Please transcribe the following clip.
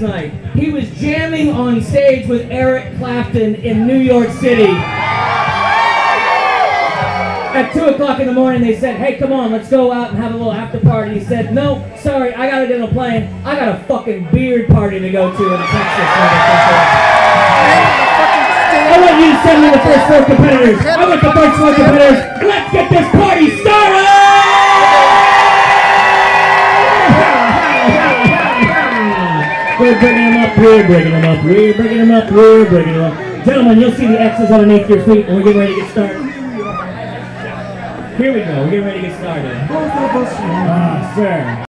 night. He was jamming on stage with Eric Clapton in New York City. At 2 o'clock in the morning, they said, hey, come on, let's go out and have a little after party. He said, no, sorry, I got a dental plane. I got a fucking beard party to go to in Texas. motherfucker." I want you to send me the first four competitors. I want the first four competitors. Let's get this party We're bringing them up, we're bringing them up, we're bringing them up, we're bringing them up. Gentlemen, you'll see the X's underneath your feet when we get ready to get started. Here we go, we're getting ready to get started. Ah, sir.